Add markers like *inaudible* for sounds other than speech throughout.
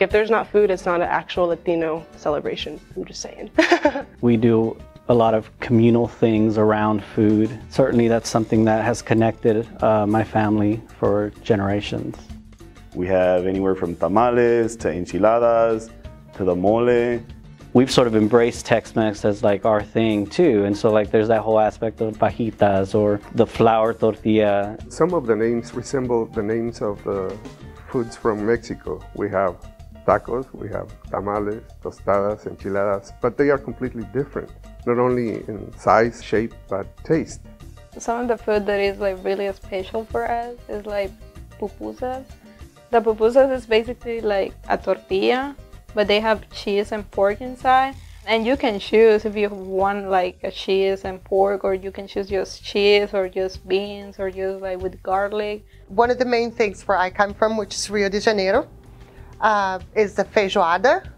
If there's not food, it's not an actual Latino celebration. I'm just saying. *laughs* we do a lot of communal things around food. Certainly that's something that has connected uh, my family for generations. We have anywhere from tamales to enchiladas to the mole. We've sort of embraced Tex-Mex as like our thing too. And so like there's that whole aspect of fajitas or the flour tortilla. Some of the names resemble the names of the foods from Mexico. We have tacos, we have tamales, tostadas, enchiladas, but they are completely different, not only in size, shape, but taste. Some of the food that is like really special for us is like pupusas. The pupusas is basically like a tortilla, but they have cheese and pork inside. And you can choose if you want like a cheese and pork, or you can choose just cheese, or just beans, or just like with garlic. One of the main things where I come from, which is Rio de Janeiro, uh, is the feijoada,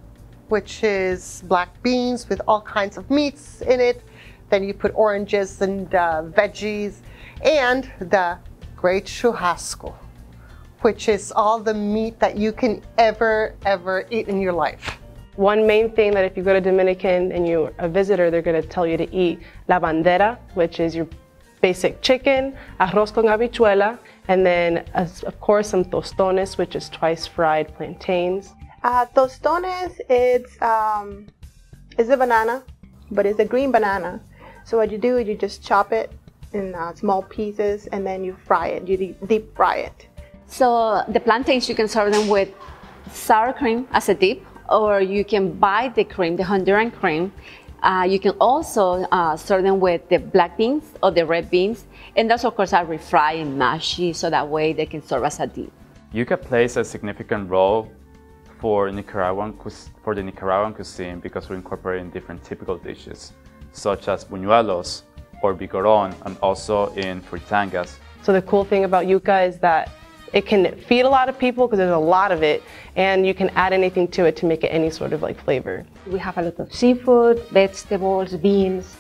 which is black beans with all kinds of meats in it. Then you put oranges and uh, veggies, and the great churrasco, which is all the meat that you can ever, ever eat in your life. One main thing that if you go to Dominican and you're a visitor, they're going to tell you to eat la bandera, which is your basic chicken, arroz con habichuela, and then of course some tostones, which is twice fried plantains. Uh, tostones, it's, um, it's a banana, but it's a green banana. So what you do is you just chop it in uh, small pieces and then you fry it, you deep fry it. So the plantains, you can serve them with sour cream as a dip or you can buy the cream, the Honduran cream. Uh, you can also uh, serve them with the black beans or the red beans. And those, of course, are refried and mashy, so that way they can serve as a dip. Yuca plays a significant role for, Nicaraguan, for the Nicaraguan cuisine because we're incorporating different typical dishes, such as buñuelos or vigorón, and also in fritangas. So the cool thing about yuca is that it can feed a lot of people because there's a lot of it, and you can add anything to it to make it any sort of like flavor. We have a lot of seafood, vegetables, beans.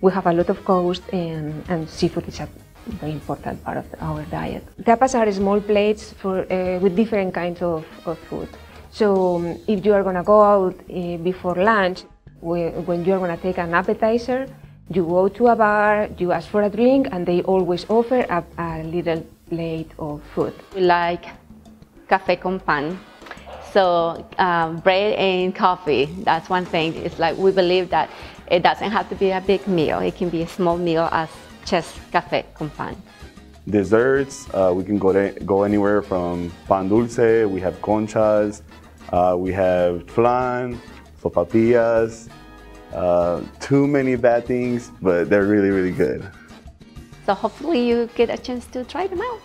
We have a lot of coast, and, and seafood is a very important part of our diet. Tapas are small plates for, uh, with different kinds of, of food. So um, if you are going to go out uh, before lunch, when you are going to take an appetizer, you go to a bar, you ask for a drink, and they always offer a, a little plate of food. We like café con pan. So um, bread and coffee, that's one thing. It's like we believe that it doesn't have to be a big meal. It can be a small meal as just café con pan. Desserts, uh, we can go, to, go anywhere from pan dulce, we have conchas, uh, we have flan, sopapillas, uh, too many bad things, but they're really, really good. So hopefully you get a chance to try them out.